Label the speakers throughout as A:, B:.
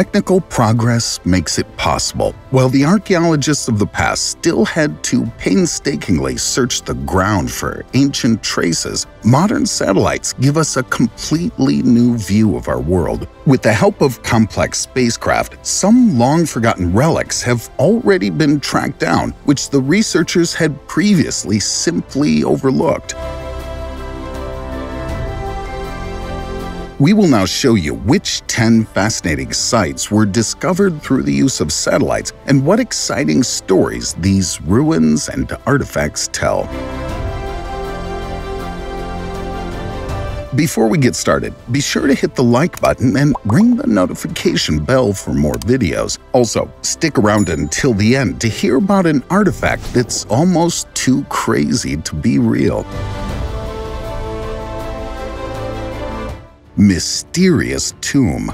A: Technical progress makes it possible. While the archaeologists of the past still had to painstakingly search the ground for ancient traces, modern satellites give us a completely new view of our world. With the help of complex spacecraft, some long forgotten relics have already been tracked down, which the researchers had previously simply overlooked. We will now show you which 10 fascinating sites were discovered through the use of satellites and what exciting stories these ruins and artifacts tell. Before we get started, be sure to hit the like button and ring the notification bell for more videos. Also, stick around until the end to hear about an artifact that's almost too crazy to be real. Mysterious tomb.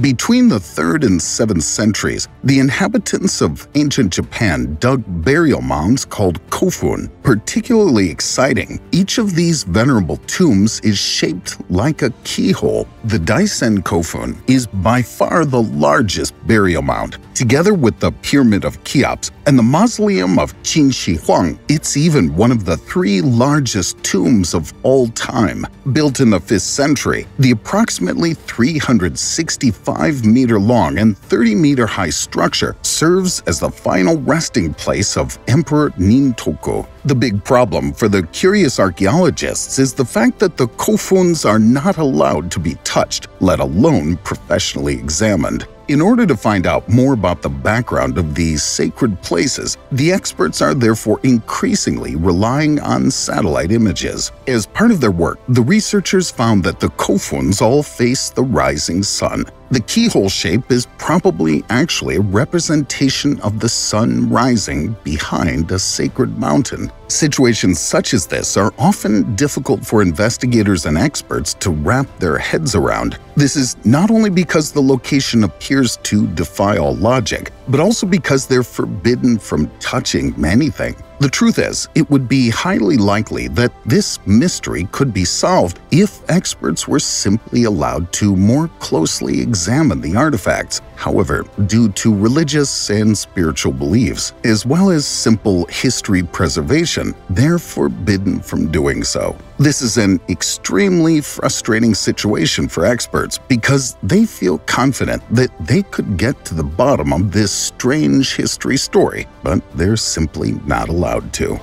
A: Between the 3rd and 7th centuries, the inhabitants of ancient Japan dug burial mounds called kofun. Particularly exciting, each of these venerable tombs is shaped like a keyhole. The Daisen Kofun is by far the largest burial mound. Together with the Pyramid of Cheops and the Mausoleum of Qin Shi Huang, it's even one of the three largest tombs of all time. Built in the 5th century, the approximately 365 5 meter long and 30 meter high structure serves as the final resting place of Emperor Nintoku. The big problem for the curious archaeologists is the fact that the kofuns are not allowed to be touched, let alone professionally examined. In order to find out more about the background of these sacred places, the experts are therefore increasingly relying on satellite images. As part of their work, the researchers found that the kofuns all face the rising sun. The keyhole shape is probably actually a representation of the sun rising behind a sacred mountain. Situations such as this are often difficult for investigators and experts to wrap their heads around. This is not only because the location appears to defy all logic, but also because they're forbidden from touching anything. The truth is, it would be highly likely that this mystery could be solved if experts were simply allowed to more closely examine the artifacts. However, due to religious and spiritual beliefs, as well as simple history preservation, they're forbidden from doing so. This is an extremely frustrating situation for experts because they feel confident that they could get to the bottom of this strange history story, but they're simply not allowed to.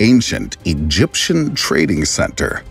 A: Ancient Egyptian Trading Center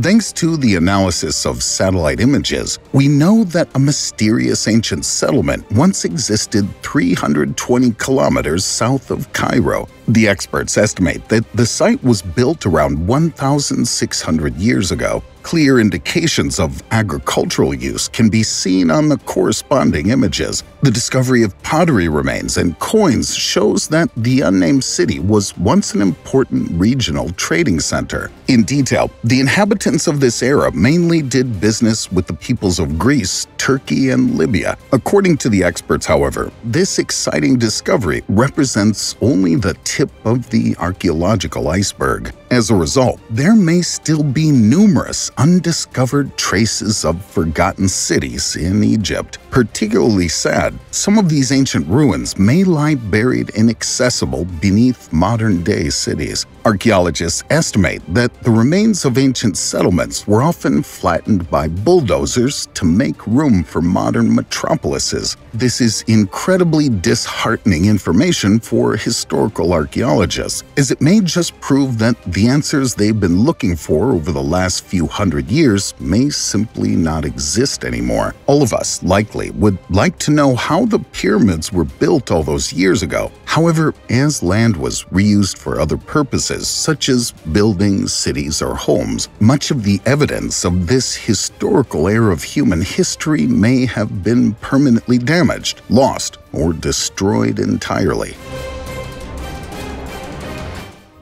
A: Thanks to the analysis of satellite images, we know that a mysterious ancient settlement once existed 320 kilometers south of Cairo. The experts estimate that the site was built around 1,600 years ago Clear indications of agricultural use can be seen on the corresponding images. The discovery of pottery remains and coins shows that the unnamed city was once an important regional trading center. In detail, the inhabitants of this era mainly did business with the peoples of Greece, Turkey, and Libya. According to the experts, however, this exciting discovery represents only the tip of the archaeological iceberg. As a result, there may still be numerous undiscovered traces of forgotten cities in Egypt. Particularly sad, some of these ancient ruins may lie buried inaccessible beneath modern-day cities. Archaeologists estimate that the remains of ancient settlements were often flattened by bulldozers to make room for modern metropolises. This is incredibly disheartening information for historical archaeologists, as it may just prove that the answers they've been looking for over the last few hundred years may simply not exist anymore. All of us, likely, would like to know how the pyramids were built all those years ago. However, as land was reused for other purposes, such as building cities, or homes, much of the evidence of this historical era of human history may have been permanently damaged, lost, or destroyed entirely.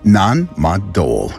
A: Nan Madol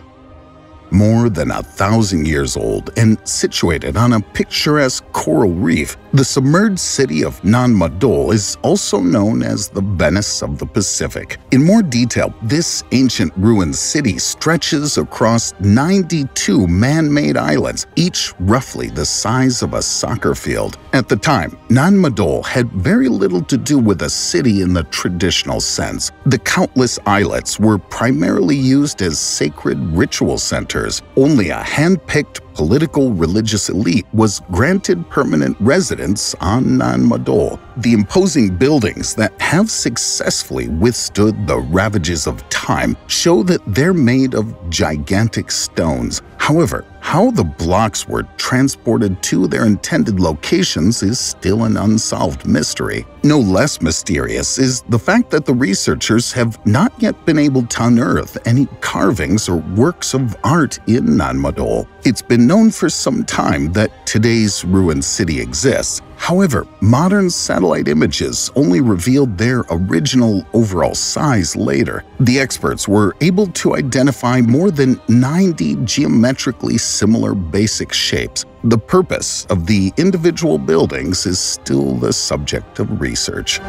A: more than a thousand years old and situated on a picturesque coral reef, The submerged city of Nan Madol is also known as the Venice of the Pacific. In more detail, this ancient ruined city stretches across 92 man-made islands, each roughly the size of a soccer field. At the time, Nan Madol had very little to do with a city in the traditional sense. The countless islets were primarily used as sacred ritual centers. Only a hand-picked political religious elite was granted permanent residence on Nan Madol. The imposing buildings that have successfully withstood the ravages of time show that they're made of gigantic stones. However, how the blocks were transported to their intended locations is still an unsolved mystery. No less mysterious is the fact that the researchers have not yet been able to unearth any carvings or works of art in Nan Madol. It's been known for some time that today's ruined city exists, However, modern satellite images only revealed their original overall size later. The experts were able to identify more than 90 geometrically similar basic shapes. The purpose of the individual buildings is still the subject of research.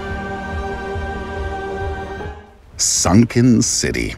A: Sunken City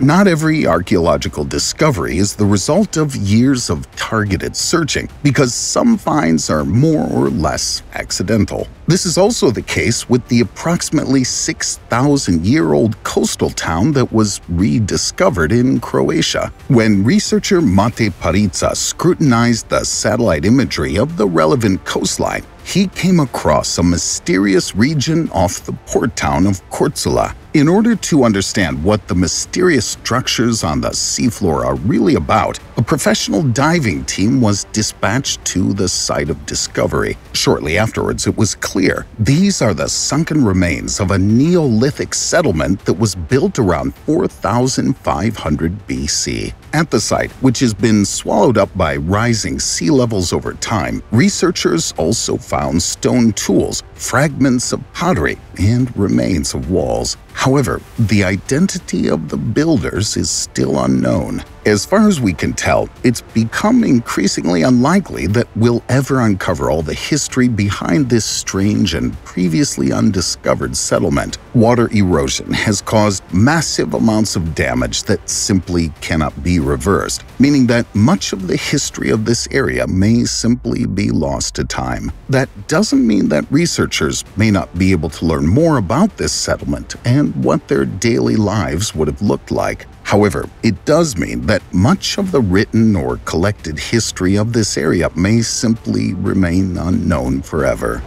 A: not every archaeological discovery is the result of years of targeted searching, because some finds are more or less accidental. This is also the case with the approximately 6,000 year old coastal town that was rediscovered in Croatia. When researcher Mate Parica scrutinized the satellite imagery of the relevant coastline, he came across a mysterious region off the port town of Korčula. In order to understand what the mysterious structures on the seafloor are really about, a professional diving team was dispatched to the site of discovery. Shortly afterwards, it was clear these are the sunken remains of a Neolithic settlement that was built around 4500 BC. At the site, which has been swallowed up by rising sea levels over time, researchers also found stone tools, fragments of pottery, and remains of walls. However, the identity of the builders is still unknown. As far as we can tell, it's become increasingly unlikely that we'll ever uncover all the history behind this strange and previously undiscovered settlement. Water erosion has caused massive amounts of damage that simply cannot be reversed, meaning that much of the history of this area may simply be lost to time. That doesn't mean that researchers may not be able to learn more about this settlement and what their daily lives would have looked like. However, it does mean that much of the written or collected history of this area may simply remain unknown forever.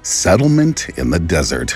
A: Settlement in the Desert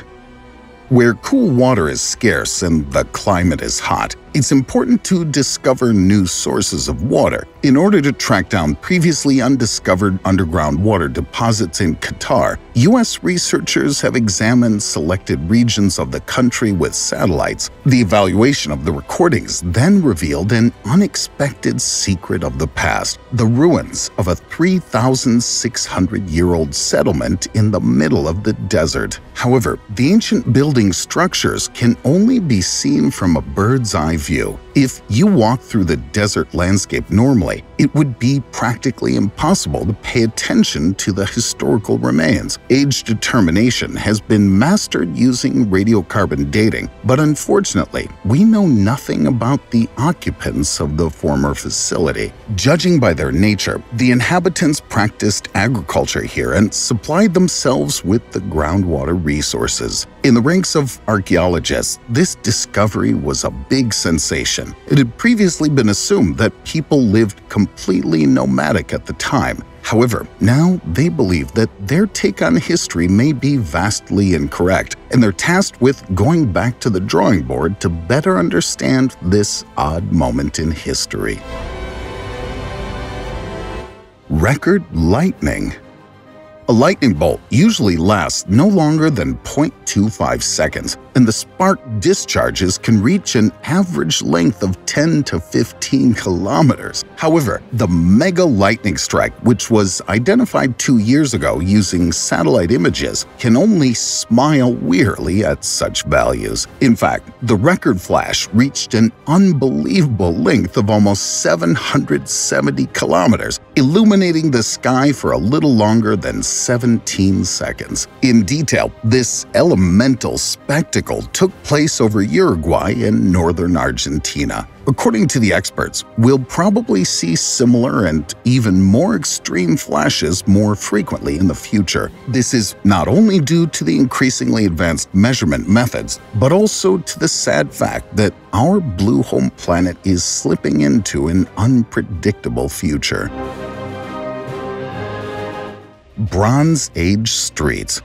A: Where cool water is scarce and the climate is hot, it's important to discover new sources of water. In order to track down previously undiscovered underground water deposits in Qatar, U.S. researchers have examined selected regions of the country with satellites. The evaluation of the recordings then revealed an unexpected secret of the past the ruins of a 3,600 year old settlement in the middle of the desert. However, the ancient building structures can only be seen from a bird's eye view. If you walk through the desert landscape normally, it would be practically impossible to pay attention to the historical remains. Age determination has been mastered using radiocarbon dating, but unfortunately, we know nothing about the occupants of the former facility. Judging by their nature, the inhabitants practiced agriculture here and supplied themselves with the groundwater resources. In the ranks of archaeologists, this discovery was a big sensation it had previously been assumed that people lived completely nomadic at the time. However, now they believe that their take on history may be vastly incorrect, and they're tasked with going back to the drawing board to better understand this odd moment in history. Record lightning a lightning bolt usually lasts no longer than 0.25 seconds. And the spark discharges can reach an average length of 10 to 15 kilometers. However, the mega lightning strike, which was identified two years ago using satellite images, can only smile wearily at such values. In fact, the record flash reached an unbelievable length of almost 770 kilometers, illuminating the sky for a little longer than 17 seconds. In detail, this elemental spectacle took place over Uruguay and northern Argentina. According to the experts, we'll probably see similar and even more extreme flashes more frequently in the future. This is not only due to the increasingly advanced measurement methods, but also to the sad fact that our blue home planet is slipping into an unpredictable future. Bronze Age Streets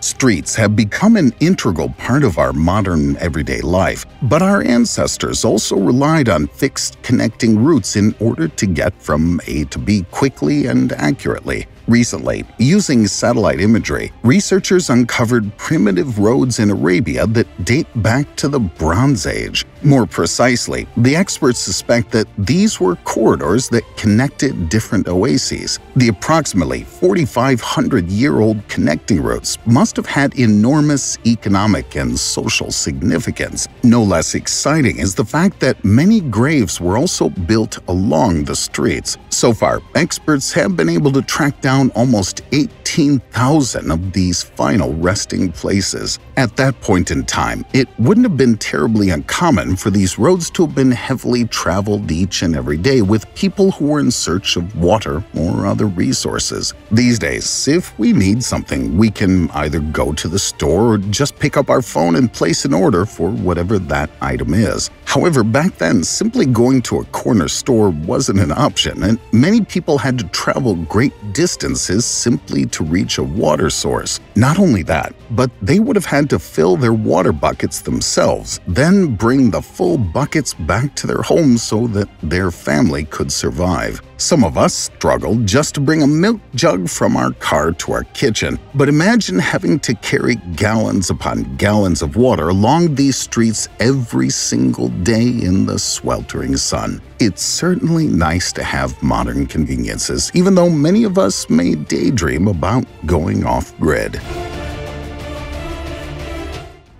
A: Streets have become an integral part of our modern everyday life, but our ancestors also relied on fixed connecting routes in order to get from A to B quickly and accurately. Recently, using satellite imagery, researchers uncovered primitive roads in Arabia that date back to the Bronze Age. More precisely, the experts suspect that these were corridors that connected different oases. The approximately 4,500-year-old connecting routes must have had enormous economic and social significance. No less exciting is the fact that many graves were also built along the streets. So far, experts have been able to track down almost 18,000 of these final resting places. At that point in time, it wouldn't have been terribly uncommon for these roads to have been heavily traveled each and every day with people who were in search of water or other resources. These days, if we need something, we can either go to the store or just pick up our phone and place an order for whatever that item is. However, back then, simply going to a corner store wasn't an option, and many people had to travel great distances simply to reach a water source. Not only that, but they would have had to fill their water buckets themselves, then bring the full buckets back to their homes so that their family could survive. Some of us struggle just to bring a milk jug from our car to our kitchen, but imagine having to carry gallons upon gallons of water along these streets every single day in the sweltering sun. It's certainly nice to have modern conveniences, even though many of us may daydream about going off-grid.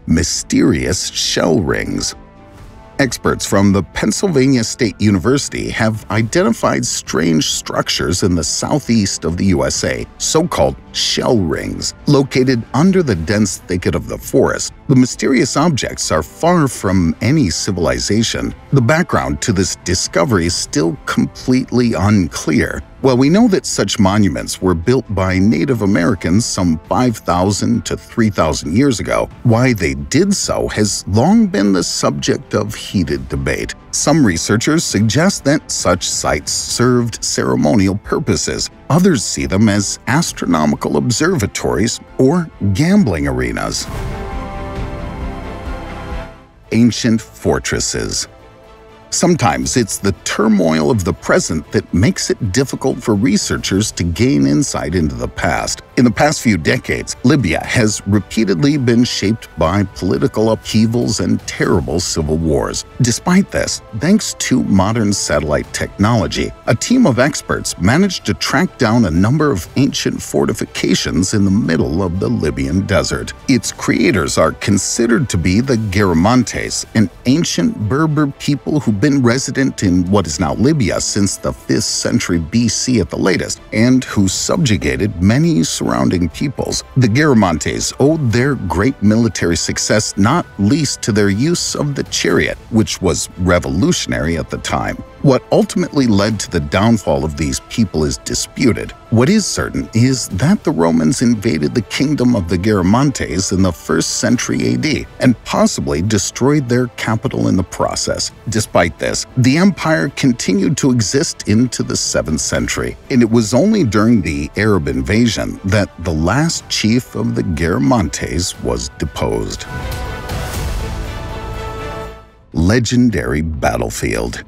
A: Mysterious shell rings Experts from the Pennsylvania State University have identified strange structures in the southeast of the USA, so-called shell rings, located under the dense thicket of the forest. The mysterious objects are far from any civilization. The background to this discovery is still completely unclear, well, we know that such monuments were built by Native Americans some 5,000 to 3,000 years ago. Why they did so has long been the subject of heated debate. Some researchers suggest that such sites served ceremonial purposes. Others see them as astronomical observatories or gambling arenas. Ancient Fortresses Sometimes it's the turmoil of the present that makes it difficult for researchers to gain insight into the past. In the past few decades, Libya has repeatedly been shaped by political upheavals and terrible civil wars. Despite this, thanks to modern satellite technology, a team of experts managed to track down a number of ancient fortifications in the middle of the Libyan desert. Its creators are considered to be the Garamantes, an ancient Berber people who been resident in what is now Libya since the 5th century BC at the latest, and who subjugated many surrounding peoples. The Garamantes owed their great military success not least to their use of the chariot, which was revolutionary at the time. What ultimately led to the downfall of these people is disputed. What is certain is that the Romans invaded the kingdom of the Garamantes in the 1st century AD and possibly destroyed their capital in the process. Despite this, the empire continued to exist into the 7th century, and it was only during the Arab invasion that the last chief of the Garamantes was deposed. Legendary Battlefield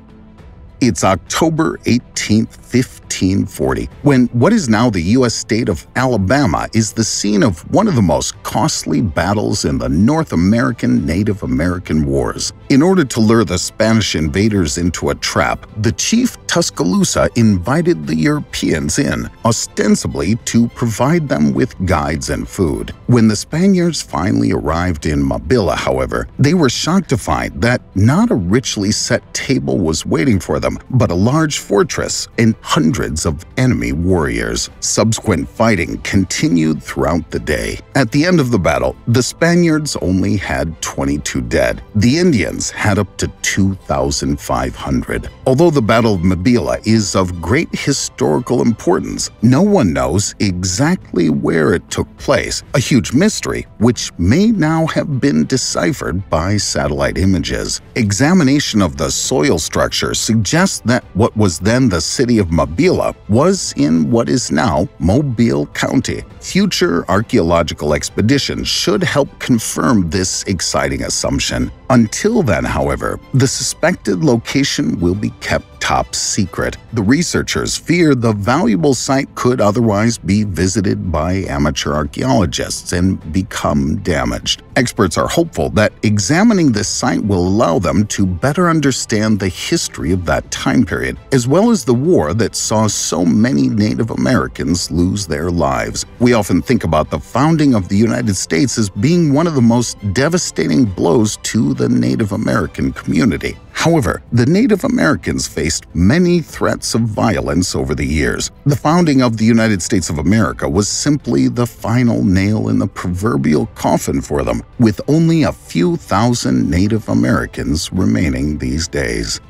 A: It's October 18, 1540, when what is now the U.S. state of Alabama is the scene of one of the most costly battles in the North American Native American Wars. In order to lure the Spanish invaders into a trap, the chief Tuscaloosa invited the Europeans in, ostensibly to provide them with guides and food. When the Spaniards finally arrived in Mobila, however, they were shocked to find that not a richly set table was waiting for them, but a large fortress and hundreds of enemy warriors. Subsequent fighting continued throughout the day. At the end of the battle, the Spaniards only had 22 dead. The Indians had up to 2,500. Although the Battle of Mobila is of great historical importance, no one knows exactly where it took place, a huge mystery which may now have been deciphered by satellite images. Examination of the soil structure suggests that what was then the city of Mobila was in what is now Mobile County. Future archaeological expeditions should help confirm this exciting assumption. Until then, however, the suspected location will be kept top secret. The researchers fear the valuable site could otherwise be visited by amateur archaeologists and become damaged. Experts are hopeful that examining this site will allow them to better understand the history of that time period, as well as the war that saw so many Native Americans lose their lives. We often think about the founding of the United States as being one of the most devastating blows to the Native American community. However, the Native Americans faced many threats of violence over the years. The founding of the United States of America was simply the final nail in the proverbial coffin for them, with only a few thousand Native Americans remaining these days.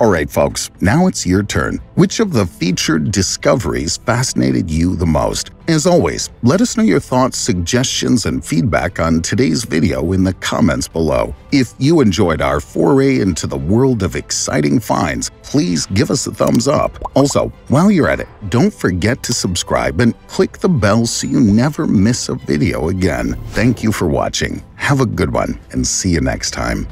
A: All right, folks, now it's your turn. Which of the featured discoveries fascinated you the most? As always, let us know your thoughts, suggestions, and feedback on today's video in the comments below. If you enjoyed our foray into the world of exciting finds, please give us a thumbs up. Also, while you're at it, don't forget to subscribe and click the bell so you never miss a video again. Thank you for watching. Have a good one, and see you next time.